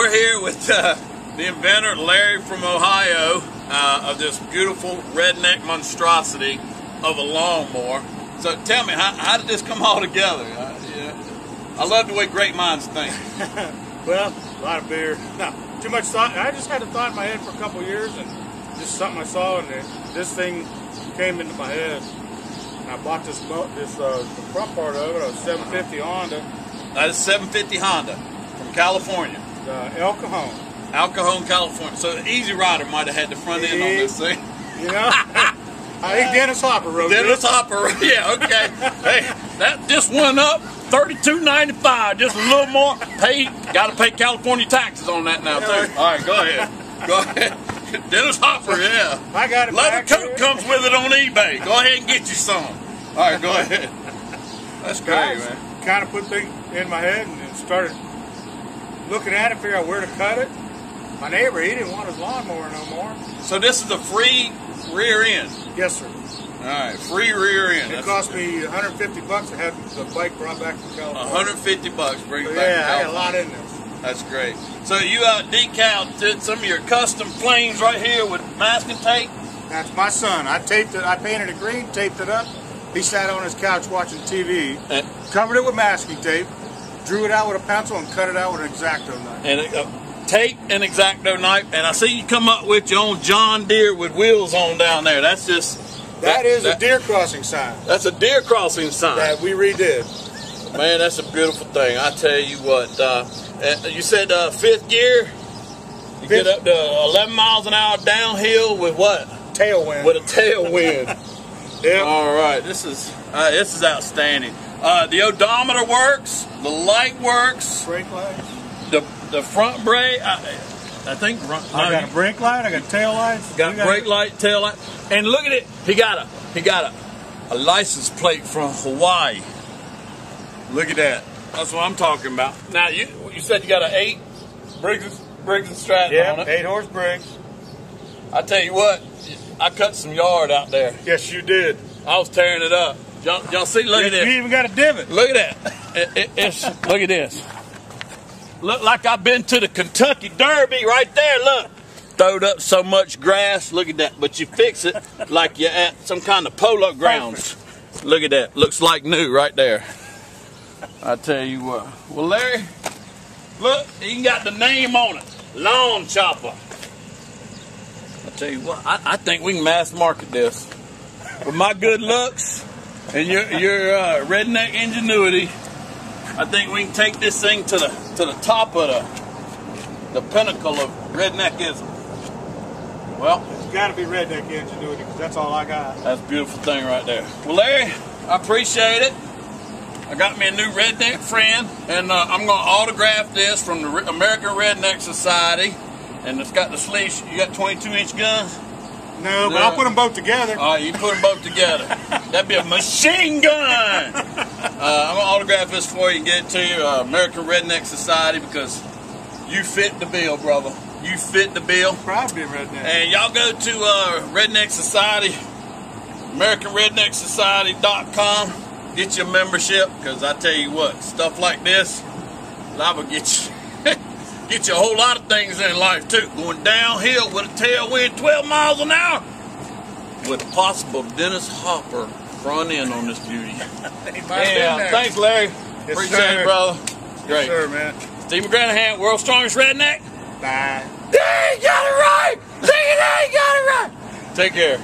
we're here with uh, the inventor, Larry from Ohio, uh, of this beautiful redneck monstrosity of a lawnmower. So tell me, how, how did this come all together? Uh, yeah. I love the way great minds think. well, a lot of beer. No, too much thought. I just had a thought in my head for a couple years, and just something I saw, and it, this thing came into my head. And I bought this this uh, the front part of it, a 750 Honda. That is 750 Honda from California. Uh, El Cajon. Cajon, California. So the Easy Rider might have had the front end on this thing. You know? I think Dennis Hopper wrote Dennis this. Hopper, yeah, okay. hey, that just went up thirty-two ninety-five, just a little more. Pay, got to pay California taxes on that now too. All right, go ahead, go ahead. Dennis Hopper, yeah. I got it. Leather coat comes with it on eBay. Go ahead and get you some. All right, go ahead. That's great, man. Kind of put things in my head and started looking at it, figure out where to cut it. My neighbor, he didn't want his lawnmower no more. So this is a free rear end. Yes, sir. All right, free rear end. It That's cost me 150 bucks to have the bike brought back from California. 150 bucks, bring it so back. Yeah, I had a lot in this. That's great. So you out decal did some of your custom flames right here with masking tape. That's my son. I taped it. I painted it green, taped it up. He sat on his couch watching TV, and, covered it with masking tape, drew it out with a pencil, and cut it out with an X-Acto knife. And uh, tape and X-Acto knife. And I see you come up with your own John Deere with wheels on down there. That's just that, that is that, a deer crossing sign. That's a deer crossing sign. That we redid. Man, that's a beautiful thing. I tell you what. Uh, you said uh, fifth gear. You fifth. get up to 11 miles an hour downhill with what? Tailwind. With a tailwind. yeah. All right. This is uh, this is outstanding. Uh, the odometer works. The light works. Brake lights. The the front brake. I, I think front. I got a brake light. I got tail lights. Got brake light, tail light, and look at it. He got a he got a a license plate from Hawaii. Look at that. That's what I'm talking about. Now you you said you got an eight Briggs Briggs and Stratton yeah, on it. eight horse Briggs. I tell you what, I cut some yard out there. Yes, you did. I was tearing it up. Y'all, y'all see? Look at this. You even got a divot. Look at that. It, it, it's look at this. Look like I've been to the Kentucky Derby right there. Look. Throwed up so much grass. Look at that. But you fix it like you're at some kind of polo grounds. Look at that. Looks like new right there. I tell you what. Well, Larry, look, he got the name on it. Lawn Chopper. I tell you what, I, I think we can mass market this. With my good looks and your, your uh, redneck ingenuity, I think we can take this thing to the to the top of the the pinnacle of redneckism. Well, it's got to be redneck ingenuity because that's all I got. That's a beautiful thing right there. Well, Larry, I appreciate it. I got me a new redneck friend, and uh, I'm going to autograph this from the American Redneck Society. And it's got the sleeves. You got 22 inch guns? No, but I'll put them both together. All right, you put them both together. That'd be a machine gun. Uh, I'm gonna autograph this for you and get it to you, uh, American Redneck Society, because you fit the bill, brother. You fit the bill. Proud to be a redneck. And y'all go to uh, Redneck Society, AmericanRedneckSociety.com. Get your membership, because I tell you what, stuff like this, I will get you. Get you a whole lot of things in life too. Going downhill with a tailwind 12 miles an hour with a possible Dennis Hopper front end on this beauty. yeah, thanks Larry. Yes, Appreciate sir. it, brother. Great. Yes, sir, man. Steve McGranahan, world's strongest redneck. Bye. They got it right! Sing it, they got it right! Take care.